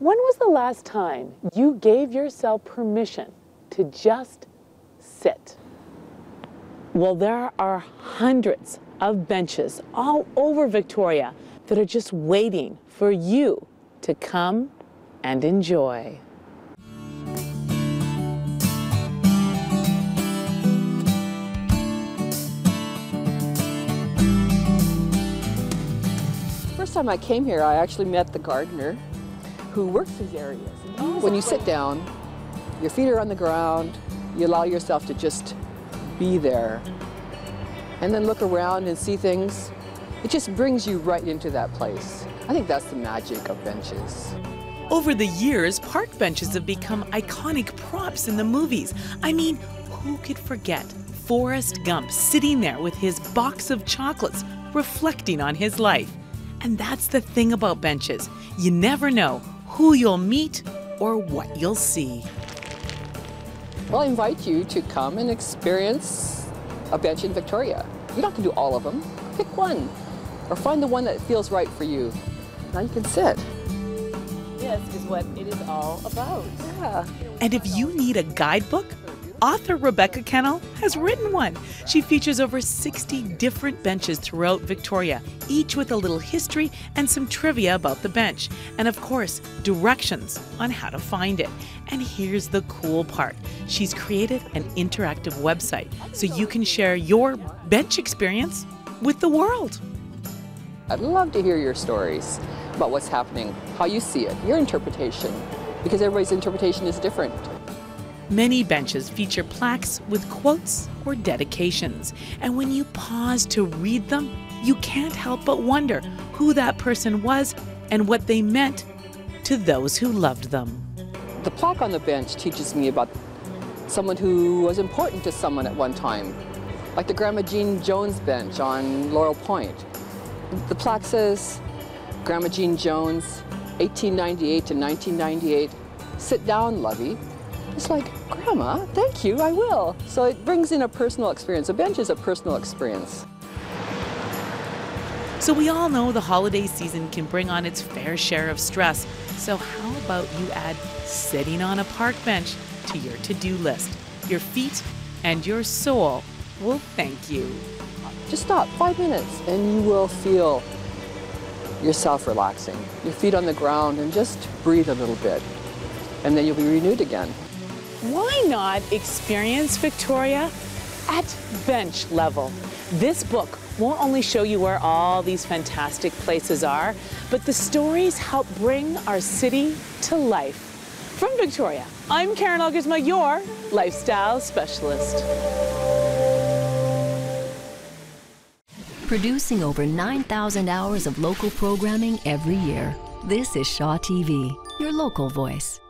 When was the last time you gave yourself permission to just sit? Well, there are hundreds of benches all over Victoria that are just waiting for you to come and enjoy. First time I came here, I actually met the gardener who works these areas. when you sit down, your feet are on the ground, you allow yourself to just be there and then look around and see things. It just brings you right into that place. I think that's the magic of benches. Over the years, park benches have become iconic props in the movies. I mean, who could forget Forrest Gump sitting there with his box of chocolates reflecting on his life? And that's the thing about benches. You never know who you'll meet or what you'll see. Well, I invite you to come and experience a bench in Victoria. You don't have to do all of them. Pick one or find the one that feels right for you. Now you can sit. This is what it is all about. Yeah. And if you need a guidebook, author Rebecca Kennel has written one. She features over 60 different benches throughout Victoria, each with a little history and some trivia about the bench. And of course, directions on how to find it. And here's the cool part she's created an interactive website so you can share your bench experience with the world. I'd love to hear your stories about what's happening, how you see it, your interpretation, because everybody's interpretation is different. Many benches feature plaques with quotes or dedications, and when you pause to read them, you can't help but wonder who that person was and what they meant to those who loved them. The plaque on the bench teaches me about someone who was important to someone at one time, like the Grandma Jean Jones bench on Laurel Point. The plaque says, Grandma Jean Jones, 1898 to 1998, sit down, lovey. It's like, Grandma, thank you, I will. So it brings in a personal experience. A bench is a personal experience. So, we all know the holiday season can bring on its fair share of stress. So, how about you add sitting on a park bench to your to do list? Your feet and your soul will thank you. Just stop five minutes and you will feel yourself relaxing. Your feet on the ground and just breathe a little bit. And then you'll be renewed again. Why not experience Victoria at bench level? This book won't only show you where all these fantastic places are, but the stories help bring our city to life. From Victoria, I'm Karen Elgersma, your lifestyle specialist. Producing over 9,000 hours of local programming every year. This is Shaw TV, your local voice.